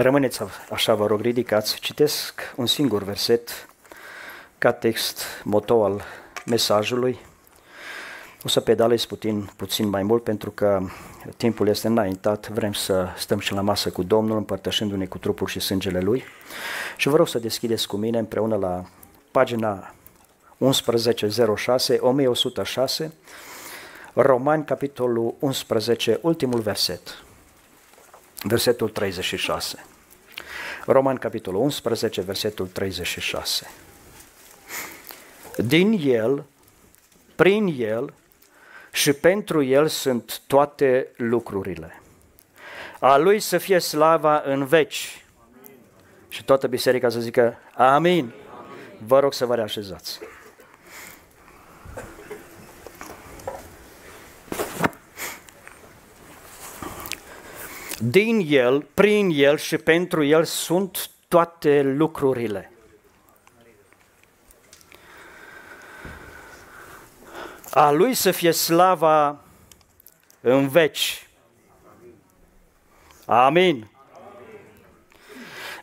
Rămâneți așa, vă rog, ridicați. Citesc un singur verset ca text, moto al mesajului. O să pedalez puțin, puțin mai mult pentru că timpul este înaintat, vrem să stăm și la masă cu Domnul, împărtășindu-ne cu trupul și sângele Lui. Și vă rog să deschideți cu mine împreună la pagina 1106, 1106, Romani, capitolul 11, ultimul verset, versetul 36. Romani, capitolul 11, versetul 36. Din El, prin El și pentru El sunt toate lucrurile. A Lui să fie slava în veci. Amin. Și toată biserica să zică Amin. Amin. Vă rog să vă reașezați. Din El, prin El și pentru El sunt toate lucrurile. A Lui să fie slava în veci. Amin.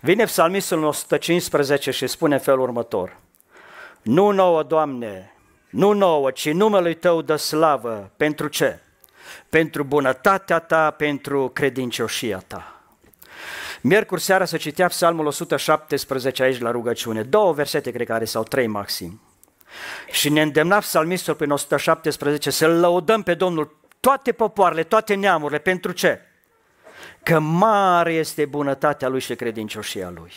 Vine psalmistul 115 și spune felul următor. Nu nouă, Doamne, nu nouă, ci numelui Tău dă slavă. Pentru ce? Pentru bunătatea Ta, pentru credincioșia Ta. Miercuri seara să citea psalmul 117 aici la rugăciune. Două versete, cred că are, sau trei maxim. Și ne îndemna psalmistul prin 117 să-L lăudăm pe Domnul toate popoarele, toate neamurile. Pentru ce? Că mare este bunătatea Lui și credincioșia Lui.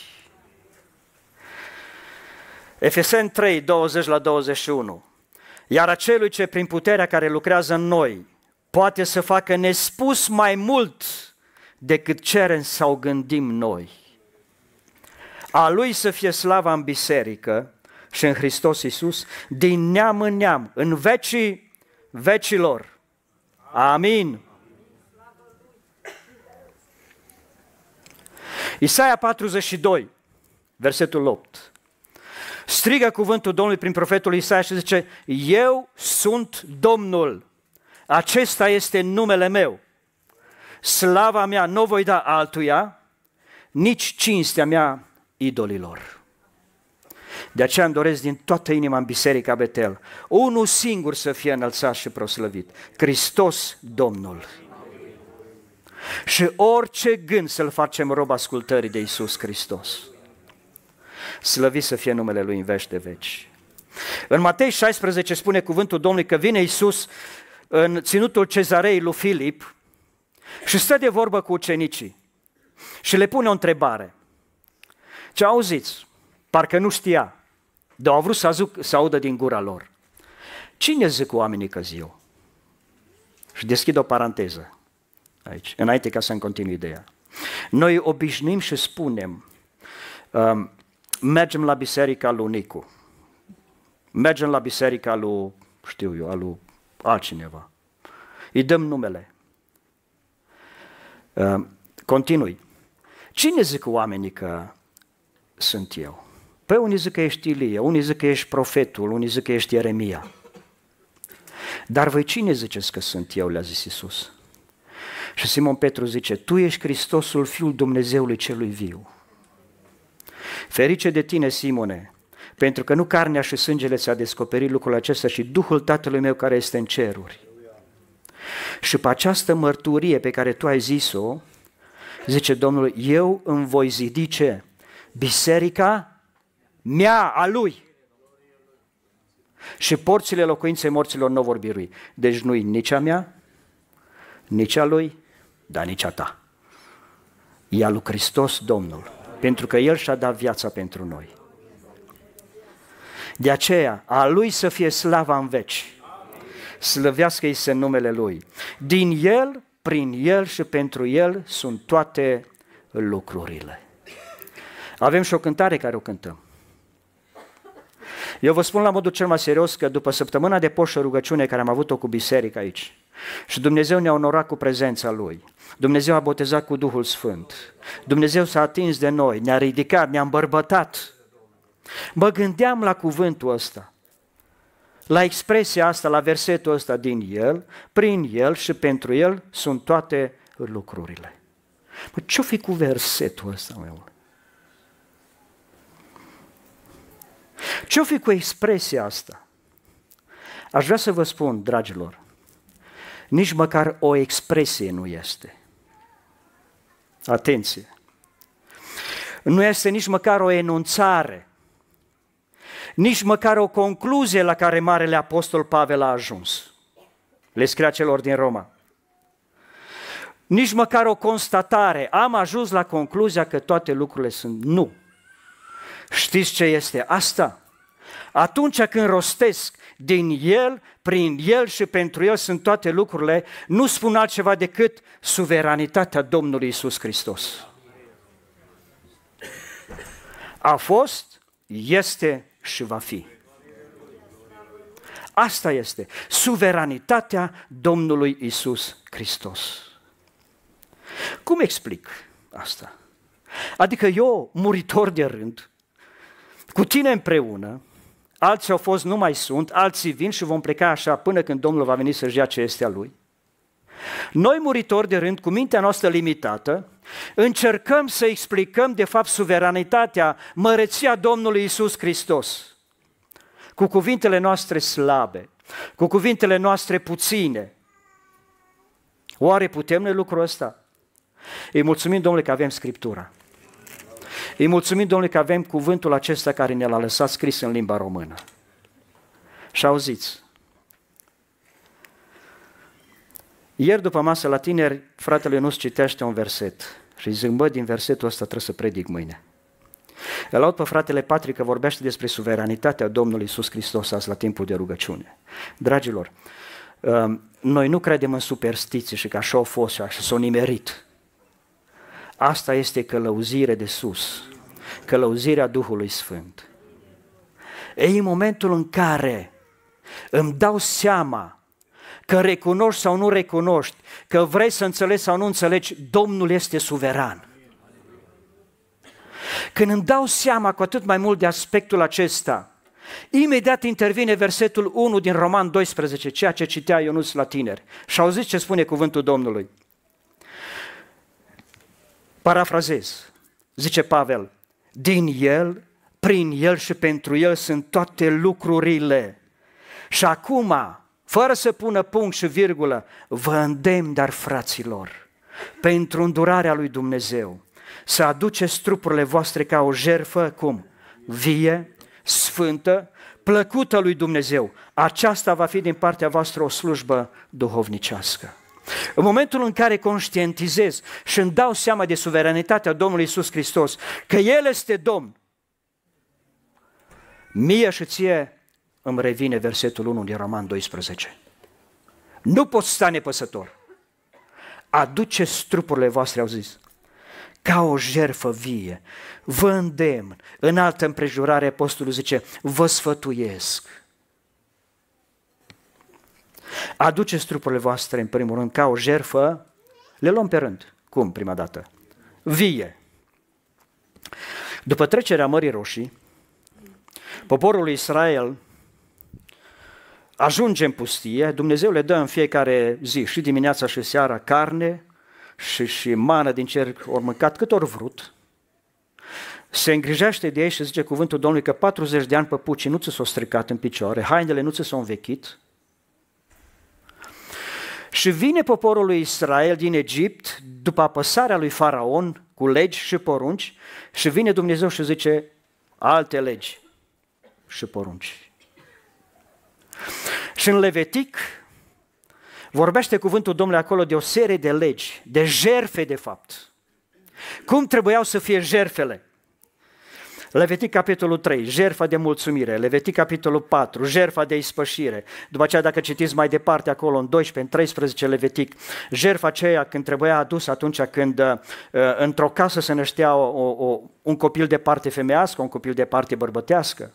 Efesen 3, 20 la 21. Iar acelui ce prin puterea care lucrează în noi poate să facă nespus mai mult decât cerem sau gândim noi. A Lui să fie slava în biserică și în Hristos Iisus, din neam în neam, în vecii vecilor. Amin. Isaia 42, versetul 8. Strigă cuvântul Domnului prin profetul Isaia și zice, Eu sunt Domnul, acesta este numele meu. Slava mea nu voi da altuia, nici cinstea mea idolilor. De aceea îmi doresc din toată inima în Biserica Betel, unul singur să fie înălțat și proslăvit, Hristos Domnul. Și orice gând să-l facem rob ascultării de Isus Hristos. Slăvit să fie numele Lui în veci de veci. În Matei 16 spune cuvântul Domnului că vine Isus în ținutul cezarei lui Filip și stă de vorbă cu ucenicii și le pune o întrebare. Ce auziți? Parcă nu știa, dar au vrut să, azuc, să audă din gura lor. Cine zic oamenii că eu? Și deschid o paranteză aici, înainte ca să-mi continui ideea. Noi obișnuim și spunem, um, mergem la biserica lui Nicu, mergem la biserica lui, știu eu, lui altcineva. Îi dăm numele. Um, continui. Cine zic oamenii că sunt eu? Păi unii zic că ești Ilie, unii zic că ești profetul, unii zic că ești Ieremia. Dar voi cine ziceți că sunt eu, le-a zis Isus. Și Simon Petru zice, tu ești Hristosul, Fiul Dumnezeului celui viu. Ferice de tine, Simone, pentru că nu carnea și sângele ți-a descoperit lucrul acesta, și Duhul Tatălui meu care este în ceruri. Și pe această mărturie pe care tu ai zis-o, zice Domnul, eu îmi voi zidi ce? Biserica mea, a lui. Și porțile locuinței morților nu vor birui. Deci nu-i nici a mea, nici a lui, dar nici a ta. E a lui Hristos Domnul, pentru că El și-a dat viața pentru noi. De aceea, a Lui să fie slava în veci. Slăvească-i se numele Lui. Din El, prin El și pentru El sunt toate lucrurile. Avem și o cântare care o cântăm. Eu vă spun la modul cel mai serios că după săptămâna de poșă rugăciune care am avut-o cu biserica aici, și Dumnezeu ne-a onorat cu prezența Lui, Dumnezeu a botezat cu Duhul Sfânt, Dumnezeu s-a atins de noi, ne-a ridicat, ne-a îmbărbătat. Mă gândeam la cuvântul ăsta, la expresia asta, la versetul ăsta din El, prin El și pentru El sunt toate lucrurile. Mă, ce-o fi cu versetul ăsta, meu? Ce-o fi cu expresia asta? Aș vrea să vă spun, dragilor, nici măcar o expresie nu este. Atenție! Nu este nici măcar o enunțare, nici măcar o concluzie la care Marele Apostol Pavel a ajuns. Le scria celor din Roma. Nici măcar o constatare. Am ajuns la concluzia că toate lucrurile sunt nu. Știți ce este asta? Atunci când rostesc din El, prin El și pentru El sunt toate lucrurile, nu spun altceva decât suveranitatea Domnului Isus Hristos. A fost, este și va fi. Asta este suveranitatea Domnului Isus Hristos. Cum explic asta? Adică eu, muritor de rând, cu tine împreună, alții au fost, nu mai sunt, alții vin și vom pleca așa până când Domnul va veni să-și ia ce este a Lui. Noi, muritori de rând, cu mintea noastră limitată, încercăm să explicăm, de fapt, suveranitatea, măreția Domnului Isus Hristos cu cuvintele noastre slabe, cu cuvintele noastre puține. Oare putem noi lucrul ăsta? Îi mulțumim Domnului că avem Scriptura. Îi mulțumim Domnului că avem cuvântul acesta care ne l-a lăsat scris în limba română. Și auziți, ieri după masă la tineri, fratele nu citește un verset și zic, bă, din versetul ăsta trebuie să predic mâine. Îl aud pe fratele Patrick că vorbește despre suveranitatea Domnului Iisus Hristos azi la timpul de rugăciune. Dragilor, um, noi nu credem în superstiții și că așa a fost și așa s-a nimerit. Asta este călăuzire de sus, călăuzirea Duhului Sfânt. Ei, în momentul în care îmi dau seama că recunoști sau nu recunoști, că vrei să înțelegi sau nu înțelegi, Domnul este suveran. Când îmi dau seama cu atât mai mult de aspectul acesta, imediat intervine versetul 1 din Roman 12, ceea ce citea Ionuț la tineri. Și auziți ce spune cuvântul Domnului. Parafrazez, zice Pavel, din El, prin El și pentru El sunt toate lucrurile. Și acum, fără să pună punct și virgulă, vă îndemn, dar fraților, pentru îndurarea lui Dumnezeu, să aduceți trupurile voastre ca o jerfă, cum? Vie, sfântă, plăcută lui Dumnezeu. Aceasta va fi din partea voastră o slujbă duhovnicească. În momentul în care conștientizez și îmi dau seama de suveranitatea Domnului Isus Hristos, că El este Domn, mie și ție îmi revine versetul 1 din Roman 12. Nu poți sta nepăsător. Aduceți trupurile voastre, au zis, ca o jerfă vie. Vă îndemn. În altă împrejurare, apostolul zice, vă sfătuiesc. Aduceți trupurile voastre, în primul rând, ca o jerfă, le luăm pe rând. Cum, prima dată? Vie. După trecerea Mării Roșii, poporul lui Israel ajunge în pustie, Dumnezeu le dă în fiecare zi, și dimineața și seara, carne, și, și mană din cer ori mâncat cât ori vrut, se îngrijește de ei și zice cuvântul Domnului că 40 de ani păpucii nu ți s-au stricat în picioare, hainele nu ți s-au învechit. Și vine poporul lui Israel din Egipt după apăsarea lui Faraon cu legi și porunci și vine Dumnezeu și zice alte legi și porunci. Și în Levitic Vorbește cuvântul Domnului acolo de o serie de legi, de jerfe de fapt. Cum trebuiau să fie jerfele? Levitic capitolul 3, jerfa de mulțumire, Levitic capitolul 4, jerfa de ispășire. După aceea, dacă citiți mai departe acolo, în 12, în 13 Levitic, jerfa aceea când trebuia adus atunci când uh, într-o casă se năștea o, o, un copil de parte femeiască, un copil de parte bărbătească.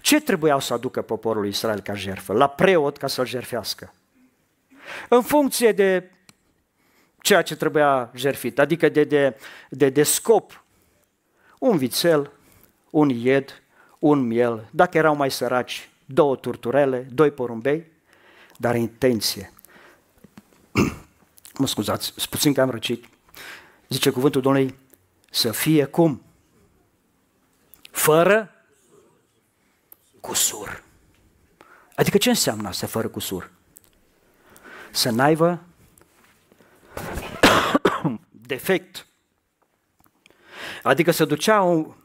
Ce trebuiau să aducă poporul Israel ca jerfă? La preot ca să-l jerfească în funcție de ceea ce trebuia jerfit, adică de, de, de, de scop. Un vițel, un ied, un miel, dacă erau mai săraci, două turturele, doi porumbei, dar intenție. mă scuzați, puțin că am răcit. zice cuvântul Domnului, să fie cum? Fără cusur. Adică ce înseamnă asta, fără cusur? Să n-aibă defect. Adică să duceau,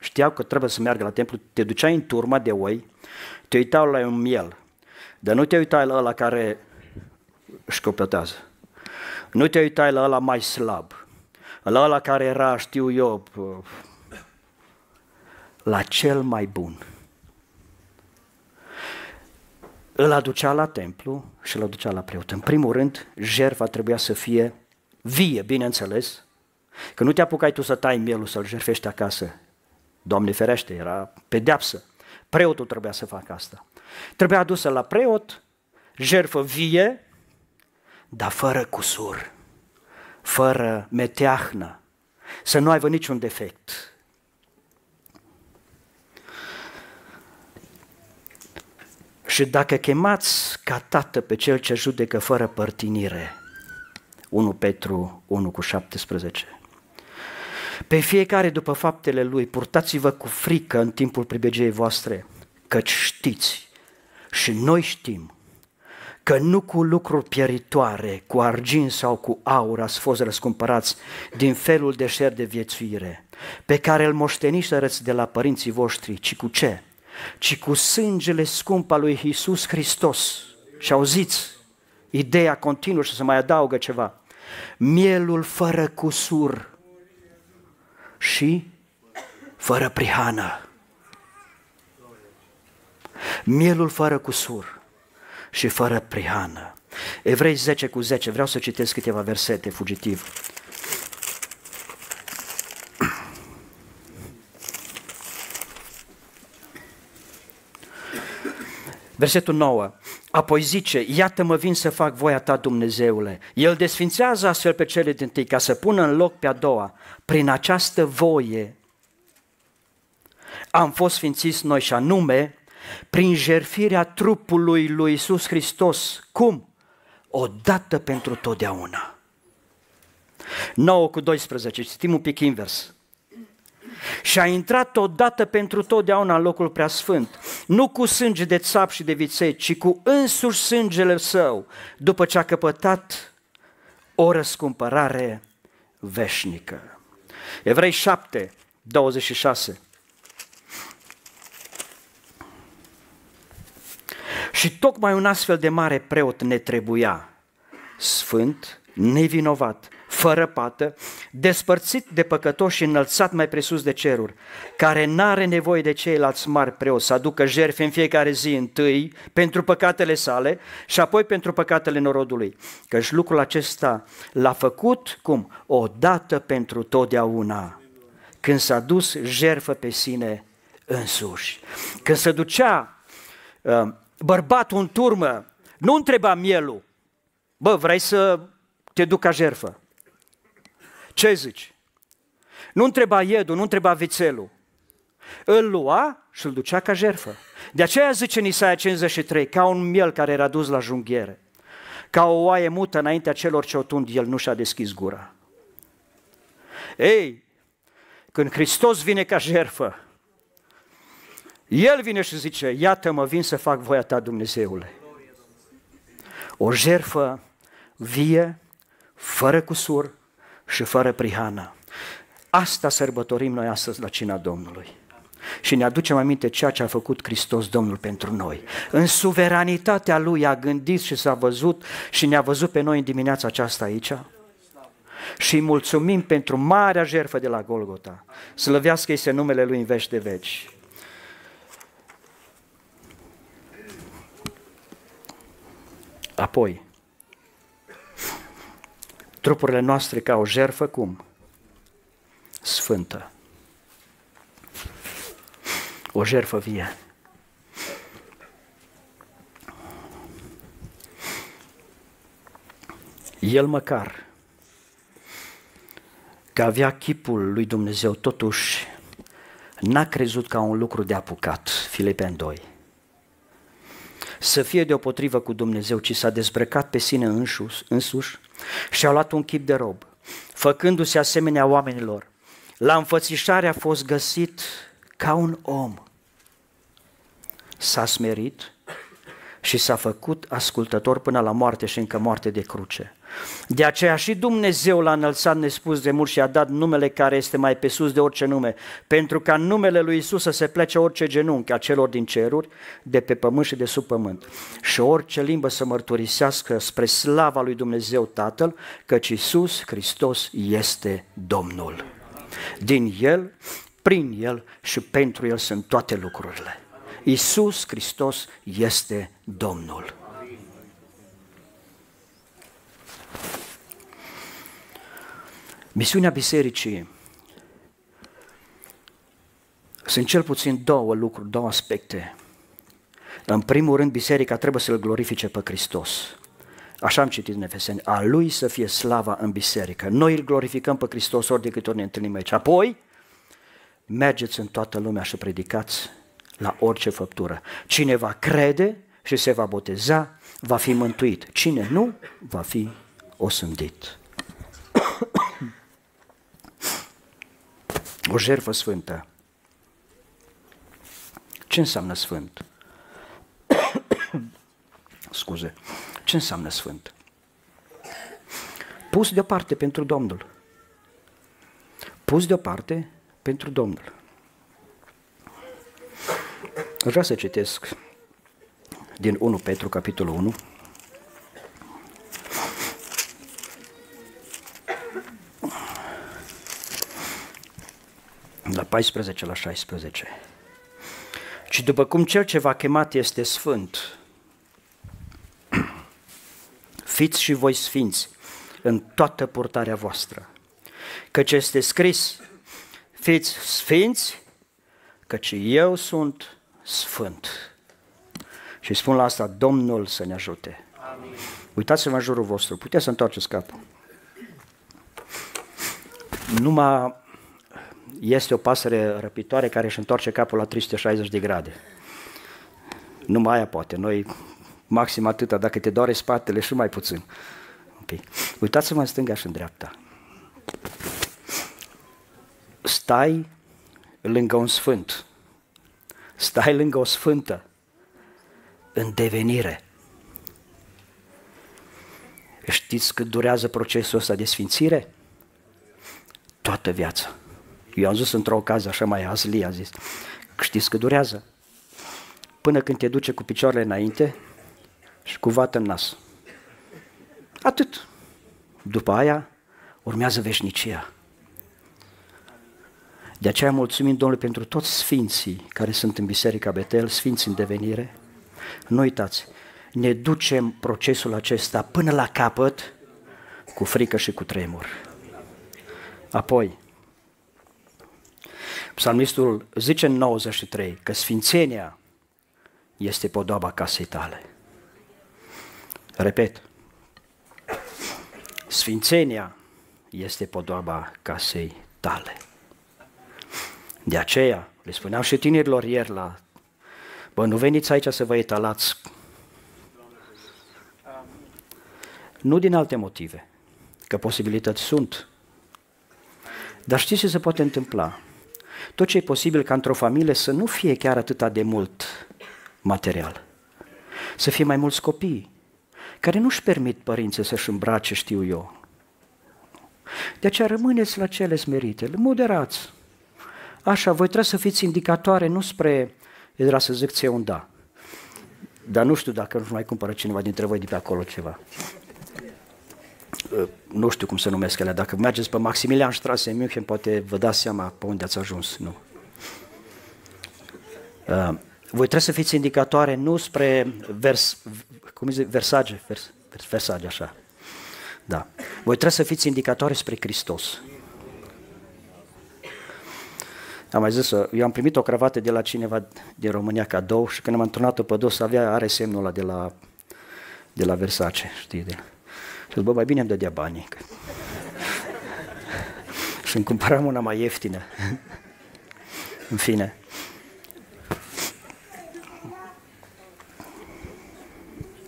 știau că trebuie să meargă la templu, te duceai în turma de oi, te uitau la un miel, dar nu te uitai la ăla care școpetează. Nu te uitai la ăla mai slab, la ăla care era, știu eu, la cel mai bun. Îl aducea la templu și îl aducea la preot. În primul rând, jertfa trebuia să fie vie, bineînțeles, că nu te apucai tu să tai mielul să-l jerfești acasă. Doamne ferește, era pedeapsă. Preotul trebuia să facă asta. Trebuia adusă la preot, jerfă vie, dar fără cusur, fără meteahnă, să nu aibă niciun defect. Și dacă chemați ca tată pe cel ce judecă fără părtinire, 1 Petru 1 cu 17, pe fiecare după faptele lui, purtați-vă cu frică în timpul pribegiei voastre, căci știți și noi știm că nu cu lucruri pieritoare, cu argint sau cu aur ați fost răscumpărați din felul de șer de viețuire, pe care îl moșteniserăți de la părinții voștri, ci cu ce? Ci cu sângele scump al lui Iisus Hristos. Și auziți, ideea continuă și să mai adaugă ceva. Mielul fără cusur și fără prihană. Mielul fără cusur și fără prihană. Evrei 10 cu 10, vreau să citesc câteva versete fugitiv. Versetul 9. Apoi zice, iată mă vin să fac voia ta, Dumnezeule. El desfințează astfel pe cele din tâi ca să pună în loc pe a doua. Prin această voie am fost sfințiți noi și anume prin jerfirea trupului lui Iisus Hristos. Cum? O dată pentru totdeauna. 9 cu 12, citim un pic invers. Și a intrat odată pentru totdeauna în locul preasfânt, nu cu sânge de țap și de viței, ci cu însuși sângele său, după ce a căpătat o răscumpărare veșnică. Evrei 7, 26. Și tocmai un astfel de mare preot ne trebuia, sfânt, nevinovat, fără pată, despărțit de păcătoși și înălțat mai presus de ceruri, care n-are nevoie de ceilalți mari preoți să aducă jerfe în fiecare zi întâi pentru păcatele sale și apoi pentru păcatele norodului. Căci lucrul acesta l-a făcut, cum? O dată pentru totdeauna, când s-a dus jerfă pe sine însuși. Când se ducea uh, bărbatul în turmă, nu întreba mielul, bă, vrei să te duc ca jerfă? Ce zici? Nu întreba iedul, nu întreba vițelul. Îl lua și îl ducea ca jerfă. De aceea zice în Isaia 53, ca un miel care era dus la junghiere, ca o oaie mută înaintea celor ce o tund, el nu și-a deschis gura. Ei, când Hristos vine ca jerfă, el vine și zice, iată mă vin să fac voia ta, Dumnezeule. O jerfă vie, fără cusur și fără prihană. Asta sărbătorim noi astăzi la cina Domnului. Și ne aducem aminte ceea ce a făcut Hristos Domnul pentru noi. În suveranitatea Lui a gândit și s-a văzut și ne-a văzut pe noi în dimineața aceasta aici. Și îi mulțumim pentru marea jertfă de la Golgota. Slăvească-i se numele Lui în vești de veci. Apoi, trupurile noastre ca o jerfă cum? Sfântă. O jerfă vie. El măcar că avea chipul lui Dumnezeu, totuși n-a crezut ca un lucru de apucat, Filipeni 2 să fie deopotrivă cu Dumnezeu, ci s-a dezbrăcat pe sine însuși, însuși și a luat un chip de rob. făcându-se asemenea oamenilor. La înfățișare a fost găsit ca un om. S-a smerit și s-a făcut ascultător până la moarte și încă moarte de cruce. De aceea și Dumnezeu l-a înălțat nespus de mult și a dat numele care este mai pe sus de orice nume, pentru ca numele lui Isus să se plece orice genunchi a celor din ceruri, de pe pământ și de sub pământ. Și orice limbă să mărturisească spre slava lui Dumnezeu Tatăl, căci Isus Hristos este Domnul. Din El, prin El și pentru El sunt toate lucrurile. Isus Hristos este Domnul. Misiunea bisericii sunt cel puțin două lucruri, două aspecte. În primul rând, biserica trebuie să-L glorifice pe Hristos. Așa am citit în Efeseni, a Lui să fie slava în biserică. Noi îl glorificăm pe Hristos ori de câte ori ne întâlnim aici. Apoi, mergeți în toată lumea și predicați la orice făptură. Cine va crede și se va boteza, va fi mântuit. Cine nu, va fi osândit. O jertfă sfântă. Ce înseamnă sfânt? Scuze. Ce înseamnă sfânt? Pus deoparte pentru Domnul. Pus deoparte pentru Domnul. Vreau să citesc din 1 Petru, capitolul 1. 14 la 16. Și după cum cel ce v-a chemat este sfânt, fiți și voi sfinți în toată purtarea voastră. Căci este scris, fiți sfinți, căci eu sunt sfânt. Și spun la asta, Domnul să ne ajute. Amin. Uitați-vă în jurul vostru, puteți să întoarceți capul. Numai este o pasăre răpitoare care își întoarce capul la 360 de grade. Numai aia poate, noi maxim atâta, dacă te doare spatele și mai puțin. Okay. Uitați-vă în stânga și în dreapta. Stai lângă un sfânt stai lângă o sfântă în devenire. Știți cât durează procesul ăsta de sfințire? Toată viața. Eu am zis într-o ocazie, așa mai azli, a zis, știți cât durează? Până când te duce cu picioarele înainte și cu vată în nas. Atât. După aia urmează veșnicia. De aceea mulțumim Domnului pentru toți sfinții care sunt în Biserica Betel, sfinți în devenire. Nu uitați, ne ducem procesul acesta până la capăt cu frică și cu tremur. Apoi, psalmistul zice în 93 că sfințenia este podoaba casei tale. Repet, sfințenia este podoaba casei tale. De aceea, le spuneam și tinerilor ieri la... Bă, nu veniți aici să vă etalați. Nu din alte motive, că posibilități sunt. Dar știți ce se poate întâmpla? Tot ce e posibil ca într-o familie să nu fie chiar atâta de mult material. Să fie mai mulți copii, care nu-și permit părinții să-și îmbrace, știu eu. De aceea rămâneți la cele smerite, le moderați. Așa, voi trebuie să fiți indicatoare nu spre, era să zic ție un da, dar nu știu dacă nu mai cumpără cineva dintre voi de pe acolo ceva. Uh, nu știu cum se numesc ele. Dacă mergeți pe Maximilian Strasse în München, poate vă dați seama pe unde ați ajuns. Nu. Uh, voi trebuie să fiți indicatoare nu spre vers, cum zice, versage, vers, versage, așa. Da. Voi trebuie să fiți indicatoare spre Hristos. Am mai zis, eu am primit o cravată de la cineva din România cadou și când am întâlnit-o pe dos, avea, are semnul ăla de la, de la Versace, știi? De... Și zic, bă, mai bine îmi dădea banii. și îmi cumpăram una mai ieftină. În fine.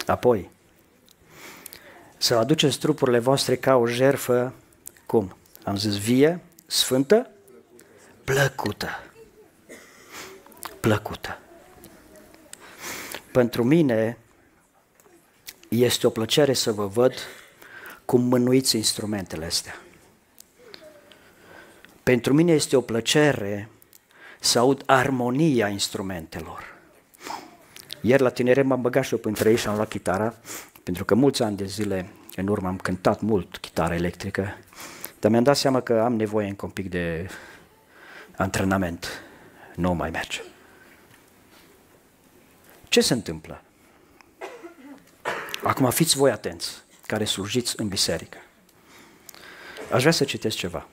Apoi, să aduceți trupurile voastre ca o jerfă Cum? Am zis vie, sfântă, plăcută. Plăcută. Pentru mine este o plăcere să vă văd cum mânuiți instrumentele astea. Pentru mine este o plăcere să aud armonia instrumentelor. Ieri la tinere m-am băgat și eu printre ei și am luat chitara, pentru că mulți ani de zile în urmă am cântat mult chitară electrică, dar mi-am dat seama că am nevoie încă un pic de antrenament. Nu mai merge. Ce se întâmplă? Acum fiți voi atenți, care slujiți în biserică. Aș vrea să citesc ceva.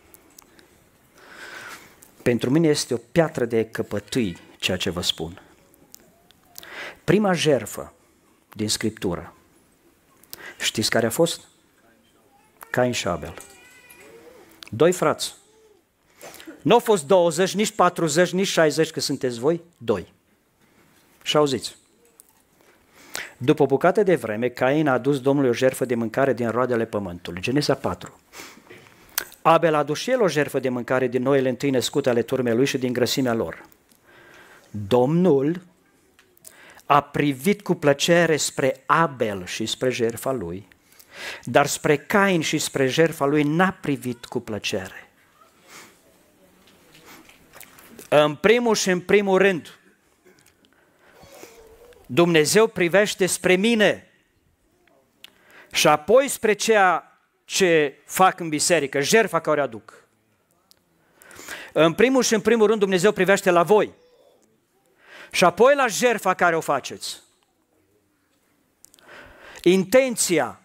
Pentru mine este o piatră de căpătâi ceea ce vă spun. Prima jerfă din Scriptură, știți care a fost? Cain și Abel. Doi frați. Nu au fost 20, nici 40, nici 60, că sunteți voi, doi. Și auziți. După o bucată de vreme, Cain a adus Domnului o jertfă de mâncare din roadele pământului. Genesa 4. Abel a adus și el o jertfă de mâncare din noile întâi născute ale turmei lui și din grăsimea lor. Domnul a privit cu plăcere spre Abel și spre jertfa lui, dar spre Cain și spre jertfa lui n-a privit cu plăcere. În primul și în primul rând, Dumnezeu privește spre mine și apoi spre ceea ce fac în biserică, jertfa care o aduc. În primul și în primul rând Dumnezeu privește la voi și apoi la jertfa care o faceți. Intenția,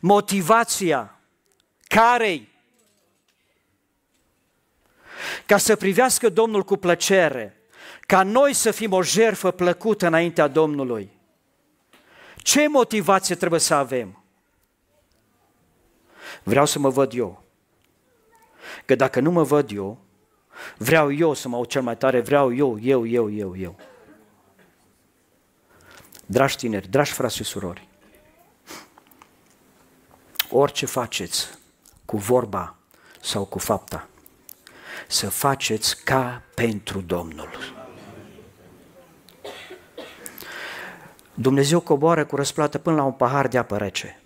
motivația, carei ca să privească Domnul cu plăcere ca noi să fim o jerfă plăcută înaintea Domnului. Ce motivație trebuie să avem? Vreau să mă văd eu. Că dacă nu mă văd eu, vreau eu să mă aud cel mai tare, vreau eu, eu, eu, eu, eu. Dragi tineri, dragi frați și surori, orice faceți cu vorba sau cu fapta, să faceți ca pentru Domnul. Dumnezeu coboară cu răsplată până la un pahar de apă rece.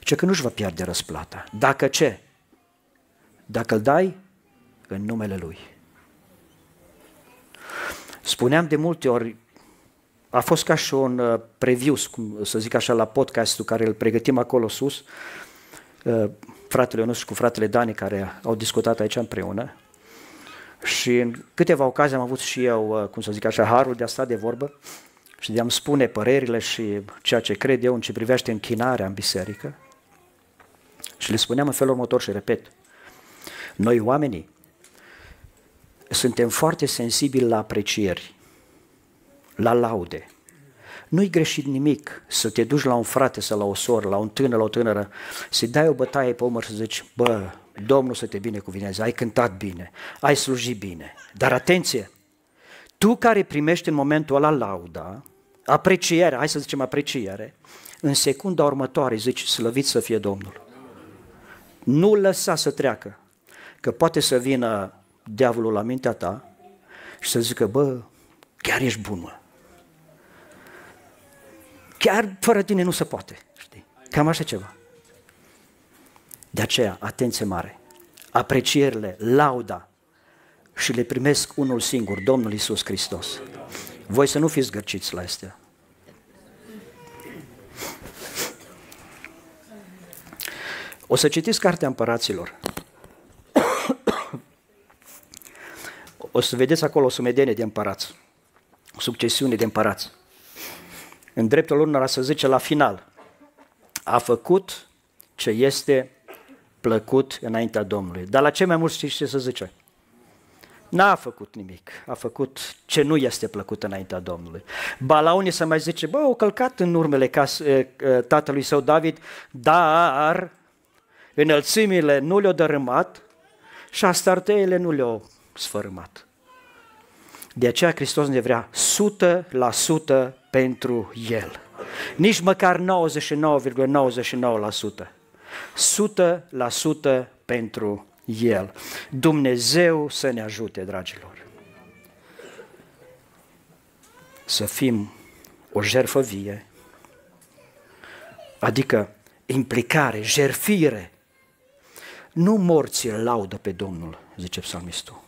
Ce că nu-și va pierde răsplata. Dacă ce? Dacă îl dai în numele Lui. Spuneam de multe ori, a fost ca și un uh, preview, să zic așa, la podcastul care îl pregătim acolo sus, uh, fratele nostru cu fratele Dani care au discutat aici împreună. Și în câteva ocazii am avut și eu, uh, cum să zic așa, harul de a sta de vorbă și de a-mi spune părerile și ceea ce cred eu în ce privește închinarea în biserică. Și le spuneam în felul următor și repet. Noi oamenii suntem foarte sensibili la aprecieri, la laude. Nu-i greșit nimic să te duci la un frate sau la o soră, la un tânăr, la o tânără, să-i dai o bătaie pe umăr și să zici, bă, Domnul să te binecuvineze, ai cântat bine, ai slujit bine. Dar atenție, tu care primești în momentul ăla lauda, apreciere, hai să zicem apreciere, în secunda următoare zici, slăvit să fie Domnul. Nu lăsa să treacă, că poate să vină diavolul la mintea ta și să zică, bă, chiar ești bun, mă. Chiar fără tine nu se poate, știi? Cam așa ceva. De aceea, atenție mare, aprecierile, lauda și le primesc unul singur, Domnul Isus Hristos. Voi să nu fiți gărciți la astea. O să citiți Cartea Împăraților. O să vedeți acolo o sumedenie de împărați, o succesiune de împărați. În dreptul lor să zice la final, a făcut ce este plăcut înaintea Domnului. Dar la ce mai mult știți ce să zice? N-a făcut nimic, a făcut ce nu este plăcut înaintea Domnului. Ba la unii se mai zice, bă, au călcat în urmele cas, tatălui său David, dar înălțimile nu le-au dărâmat și astarteile nu le-au sfărâmat. De aceea Hristos ne vrea 100% pentru El. Nici măcar 99,99%. ,99%. 100% pentru El. Dumnezeu să ne ajute, dragilor. Să fim o jerfă vie, adică implicare, jerfire. Nu morții îl laudă pe Domnul, zice psalmistul.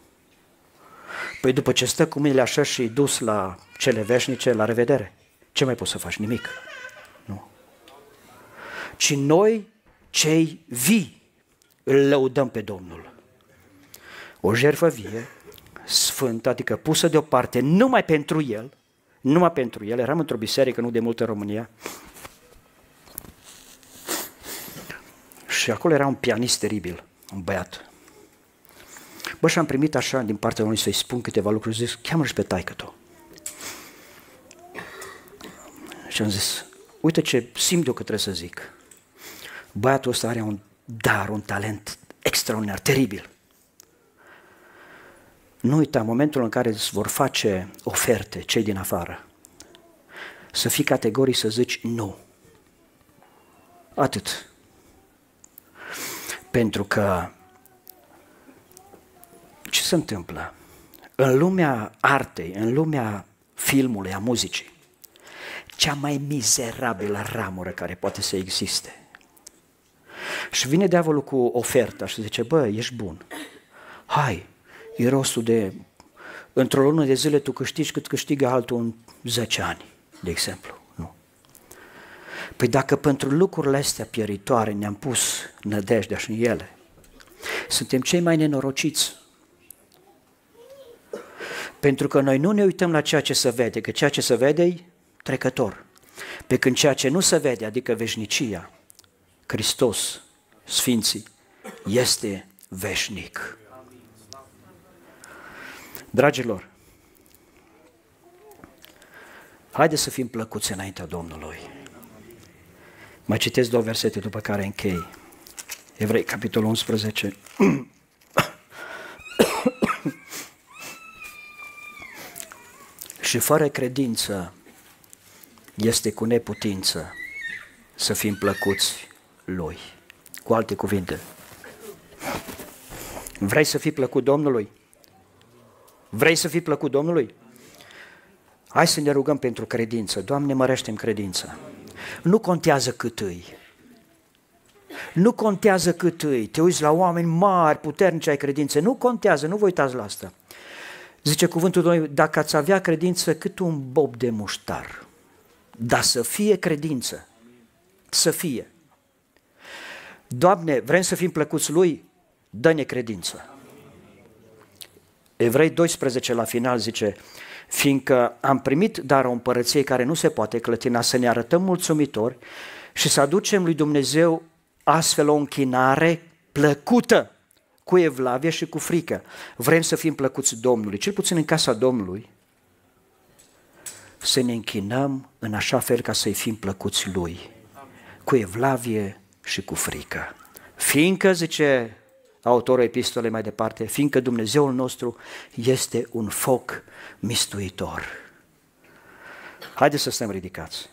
Păi după ce stă cu mâinile așa și dus la cele veșnice, la revedere, ce mai poți să faci? Nimic. Nu. Ci noi, cei vii, îl lăudăm pe Domnul. O jertfă vie, sfântă, adică pusă deoparte numai pentru El, numai pentru El. Eram într-o biserică, nu de mult în România, și acolo era un pianist teribil, un băiat. Bă, și am primit așa din partea unui să-i spun câteva lucruri, zic, cheamă-și pe taică tu. Și am zis, uite ce simt eu că trebuie să zic. Băiatul ăsta are un dar, un talent extraordinar, teribil. Nu uita, în momentul în care îți vor face oferte cei din afară, să fii categorii să zici nu. Atât. Pentru că ce se întâmplă? În lumea artei, în lumea filmului, a muzicii, cea mai mizerabilă ramură care poate să existe. Și vine diavolul cu oferta și zice, bă, ești bun, hai, e rostul de, într-o lună de zile tu câștigi cât câștigă altul în 10 ani, de exemplu. Nu. Păi dacă pentru lucrurile astea pieritoare ne-am pus nădejdea și în ele, suntem cei mai nenorociți. Pentru că noi nu ne uităm la ceea ce se vede, că ceea ce se vede e trecător. Pe când ceea ce nu se vede, adică veșnicia, Hristos, Sfinții, este veșnic. Dragilor, haideți să fim plăcuți înaintea Domnului. Mai citesc două versete după care închei. Evrei, capitolul 11. Și fără credință este cu neputință să fim plăcuți Lui. Cu alte cuvinte, vrei să fii plăcut Domnului? Vrei să fii plăcut Domnului? Hai să ne rugăm pentru credință. Doamne, mărește credința. Nu contează cât îi. Nu contează cât îi. Te uiți la oameni mari, puternici ai credințe. Nu contează, nu vă uitați la asta. Zice cuvântul Domnului, dacă ați avea credință cât un bob de muștar, dar să fie credință, să fie. Doamne, vrem să fim plăcuți Lui? Dă-ne credință. Evrei 12 la final zice, fiindcă am primit dar o împărăție care nu se poate clătina, să ne arătăm mulțumitori și să aducem lui Dumnezeu astfel o închinare plăcută, cu evlavie și cu frică. Vrem să fim plăcuți Domnului, cel puțin în casa Domnului, să ne închinăm în așa fel ca să-i fim plăcuți Lui, cu evlavie și cu frică. Fiindcă, zice autorul epistolei mai departe, fiindcă Dumnezeul nostru este un foc mistuitor. Haideți să stăm ridicați.